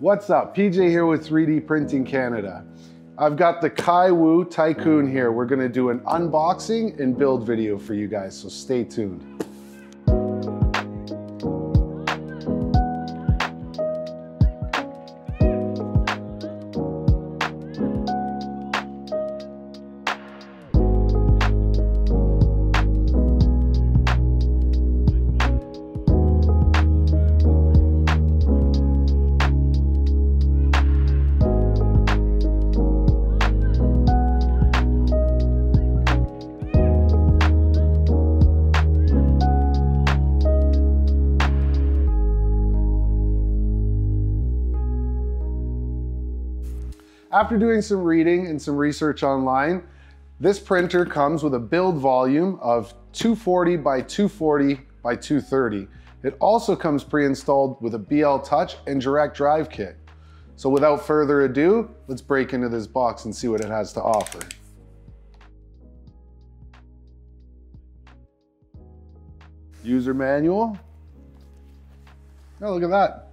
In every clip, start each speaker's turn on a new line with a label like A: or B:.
A: What's up? PJ here with 3D Printing Canada. I've got the Kywoo Tycoon here. We're gonna do an unboxing and build video for you guys, so stay tuned. After doing some reading and some research online, this printer comes with a build volume of 240 by 240 by 230. It also comes pre-installed with a BL Touch and Direct Drive kit. So without further ado, let's break into this box and see what it has to offer. User manual. Oh, look at that.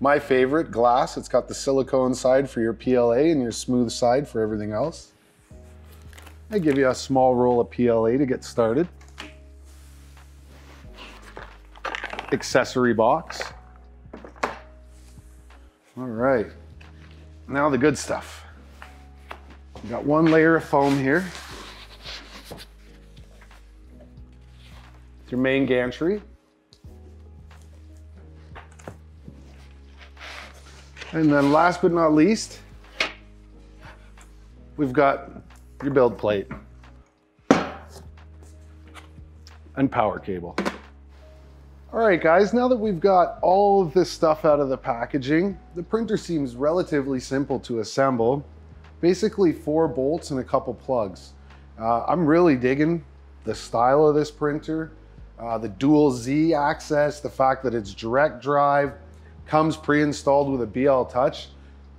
A: My favorite, glass. It's got the silicone side for your PLA and your smooth side for everything else. I give you a small roll of PLA to get started. Accessory box. All right, now the good stuff. We got one layer of foam here. It's your main gantry. And then last but not least, we've got your build plate and power cable. All right, guys, now that we've got all of this stuff out of the packaging, the printer seems relatively simple to assemble. Basically four bolts and a couple plugs. Uh, I'm really digging the style of this printer, uh, the dual Z axis, the fact that it's direct drive, comes pre-installed with a BL Touch.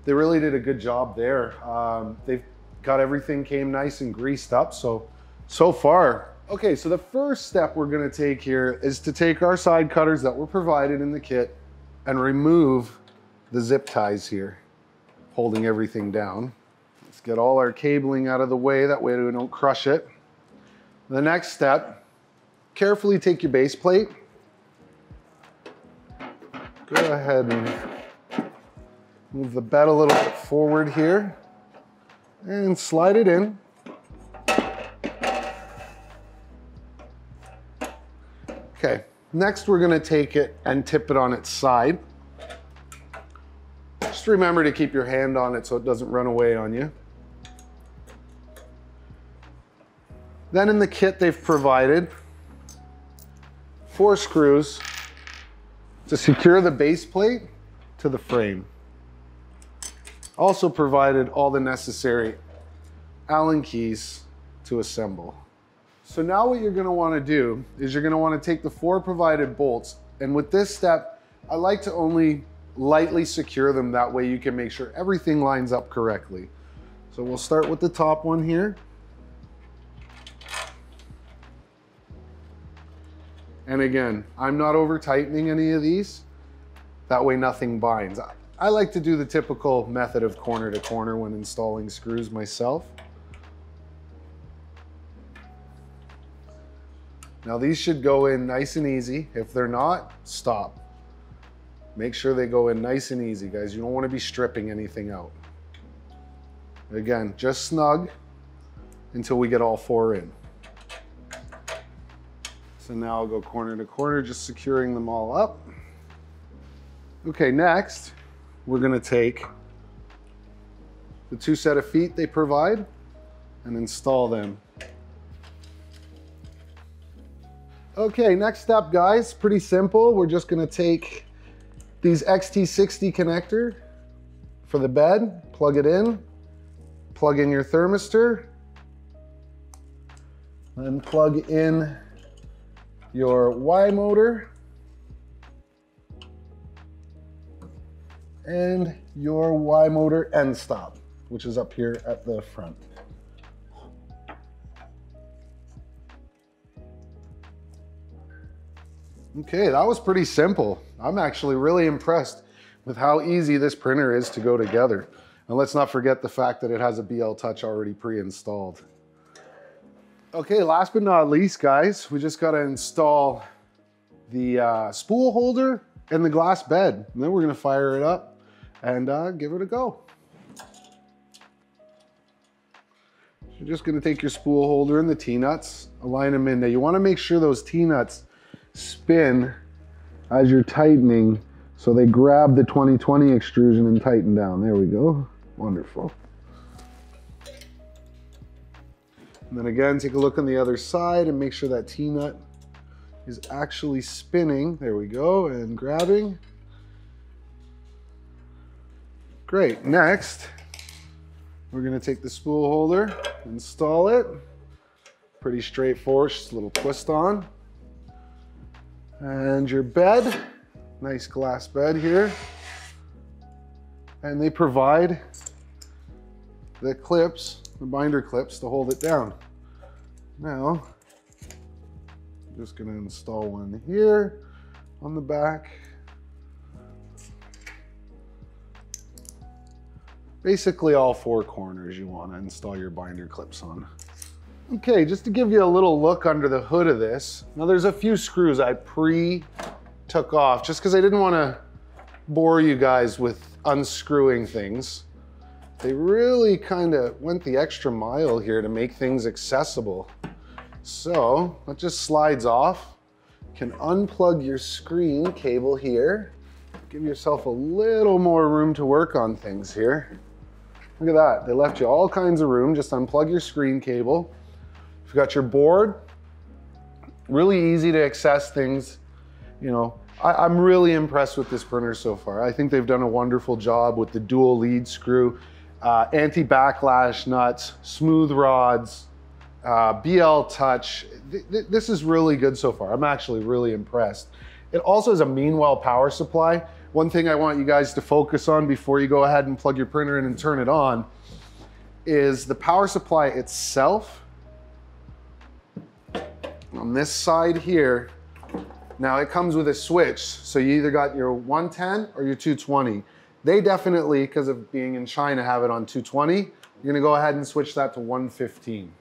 A: They really did a good job there. Um, they've got everything came nice and greased up. So, so far. Okay, so the first step we're gonna take here is to take our side cutters that were provided in the kit and remove the zip ties here, holding everything down. Let's get all our cabling out of the way, that way we don't crush it. The next step, carefully take your base plate go ahead and move the bed a little bit forward here and slide it in. Okay, next we're gonna take it and tip it on its side. Just remember to keep your hand on it so it doesn't run away on you. Then in the kit they've provided four screws to secure the base plate to the frame. Also provided all the necessary Allen keys to assemble. So now what you're gonna wanna do is you're gonna wanna take the four provided bolts and with this step, I like to only lightly secure them. That way you can make sure everything lines up correctly. So we'll start with the top one here. And again, I'm not over tightening any of these. That way nothing binds. I like to do the typical method of corner to corner when installing screws myself. Now these should go in nice and easy. If they're not, stop. Make sure they go in nice and easy, guys. You don't want to be stripping anything out. Again, just snug until we get all four in. So now I'll go corner to corner, just securing them all up. Okay, next, we're gonna take the two set of feet they provide and install them. Okay, next step, guys, pretty simple. We're just gonna take these XT60 connector for the bed, plug it in, plug in your thermistor, then plug in your Y motor and your Y motor end stop, which is up here at the front. Okay, that was pretty simple. I'm actually really impressed with how easy this printer is to go together. And let's not forget the fact that it has a BL Touch already pre-installed. Okay, last but not least, guys, we just gotta install the uh, spool holder and the glass bed. And then we're gonna fire it up and uh, give it a go. You're just gonna take your spool holder and the T-nuts, align them in there. You wanna make sure those T-nuts spin as you're tightening so they grab the 2020 extrusion and tighten down. There we go, wonderful. And then again, take a look on the other side and make sure that T-nut is actually spinning. There we go, and grabbing. Great, next, we're gonna take the spool holder, install it. Pretty straightforward, just a little twist on. And your bed, nice glass bed here. And they provide the clips, the binder clips to hold it down. Now, I'm just gonna install one here on the back. Basically all four corners you wanna install your binder clips on. Okay, just to give you a little look under the hood of this. Now there's a few screws I pre took off just because I didn't want to bore you guys with unscrewing things. They really kind of went the extra mile here to make things accessible. So that just slides off. Can unplug your screen cable here. Give yourself a little more room to work on things here. Look at that, they left you all kinds of room. Just unplug your screen cable. You've got your board, really easy to access things. You know, I, am really impressed with this printer so far. I think they've done a wonderful job with the dual lead screw, uh, anti-backlash nuts, smooth rods, uh, BL Touch. Th th this is really good so far. I'm actually really impressed. It also has a Meanwell power supply. One thing I want you guys to focus on before you go ahead and plug your printer in and turn it on is the power supply itself on this side here, now it comes with a switch. So you either got your 110 or your 220. They definitely, because of being in China, have it on 220. You're gonna go ahead and switch that to 115.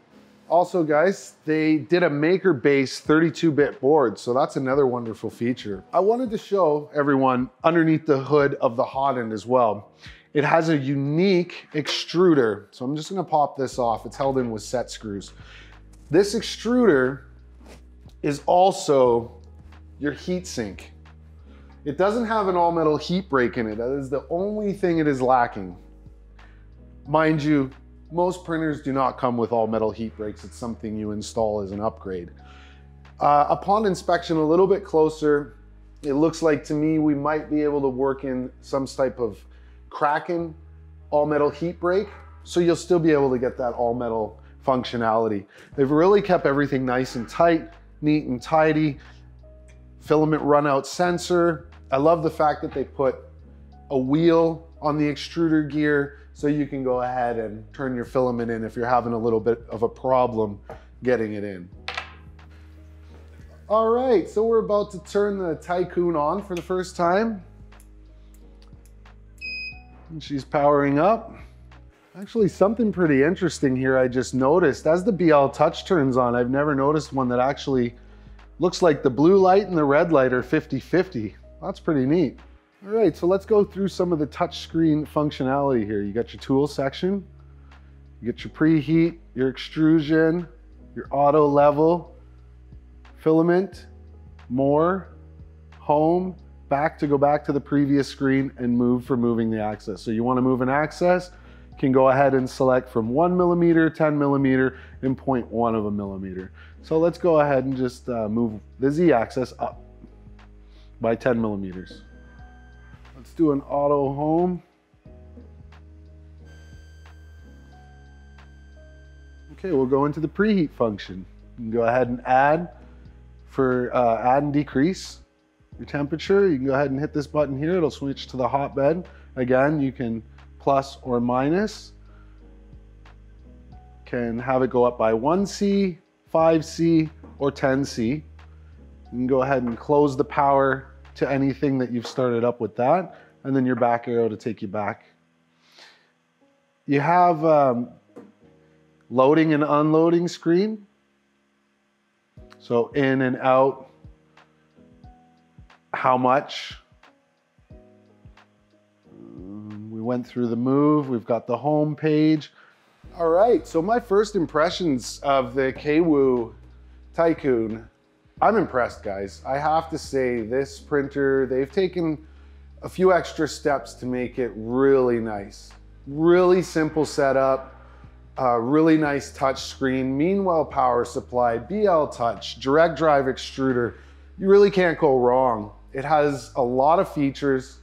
A: Also guys, they did a Makerbase 32-bit board, so that's another wonderful feature. I wanted to show everyone underneath the hood of the hot end as well. It has a unique extruder. So I'm just gonna pop this off. It's held in with set screws. This extruder is also your heat sink. It doesn't have an all metal heat break in it. That is the only thing it is lacking. Mind you, most printers do not come with all metal heat breaks. It's something you install as an upgrade. Uh, upon inspection a little bit closer, it looks like to me we might be able to work in some type of Kraken all metal heat break. So you'll still be able to get that all metal functionality. They've really kept everything nice and tight neat and tidy. Filament runout sensor. I love the fact that they put a wheel on the extruder gear so you can go ahead and turn your filament in if you're having a little bit of a problem getting it in. All right, so we're about to turn the Tycoon on for the first time. And she's powering up. Actually, something pretty interesting here I just noticed. As the BL Touch turns on, I've never noticed one that actually looks like the blue light and the red light are 50-50. That's pretty neat. All right, so let's go through some of the touchscreen functionality here. You got your tool section, you get your preheat, your extrusion, your auto level, filament, more, home, back to go back to the previous screen and move for moving the axis. So you wanna move an axis, can go ahead and select from one millimeter, 10 millimeter, and 0.1 of a millimeter. So let's go ahead and just uh, move the Z-axis up by 10 millimeters. Let's do an auto home. Okay, we'll go into the preheat function. You can go ahead and add for uh, add and decrease your temperature. You can go ahead and hit this button here. It'll switch to the hotbed. Again, you can plus or minus. Can have it go up by 1C, 5C, or 10C. You can go ahead and close the power to anything that you've started up with that. and then your back arrow to take you back. You have um, loading and unloading screen. So in and out, how much. Um, we went through the move, we've got the home page. All right, so my first impressions of the Kywoo Tycoon, I'm impressed guys. I have to say this printer, they've taken a few extra steps to make it really nice. Really simple setup, uh, really nice touch screen, Meanwell power supply, BL touch, direct drive extruder. You really can't go wrong. It has a lot of features.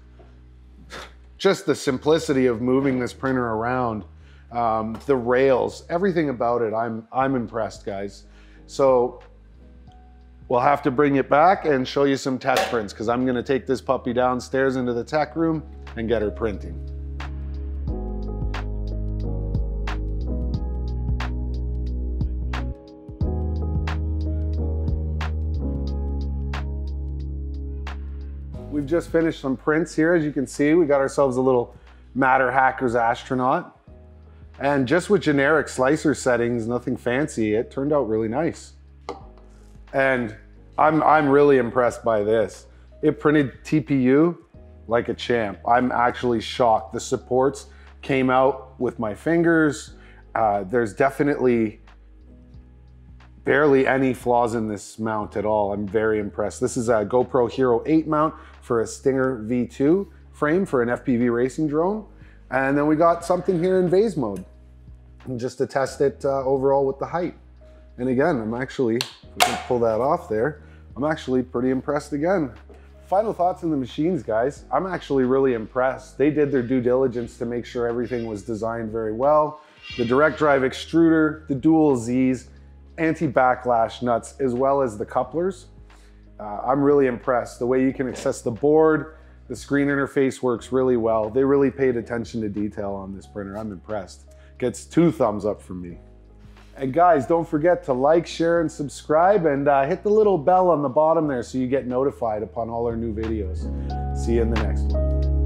A: Just the simplicity of moving this printer around, um, the rails, everything about it, I'm, I'm impressed guys. So we'll have to bring it back and show you some test prints because I'm gonna take this puppy downstairs into the tech room and get her printing. We've just finished some prints here. As you can see, we got ourselves a little MatterHackers astronaut. And just with generic slicer settings, nothing fancy, it turned out really nice. And I'm, I'm really impressed by this. It printed TPU like a champ. I'm actually shocked. The supports came out with my fingers. Uh, there's definitely barely any flaws in this mount at all. I'm very impressed. This is a GoPro Hero 8 mount for a Stinger V2 frame for an FPV racing drone. And then we got something here in vase mode just to test it uh, overall with the height. And again, I'm actually, we can pull that off there, I'm actually pretty impressed again. Final thoughts on the machines, guys. I'm actually really impressed. They did their due diligence to make sure everything was designed very well. The direct drive extruder, the dual Z's, anti-backlash nuts, as well as the couplers. Uh, I'm really impressed. The way you can access the board, the screen interface works really well. They really paid attention to detail on this printer. I'm impressed. Gets two thumbs up from me. And guys, don't forget to like, share, and subscribe, and uh, hit the little bell on the bottom there so you get notified upon all our new videos. See you in the next one.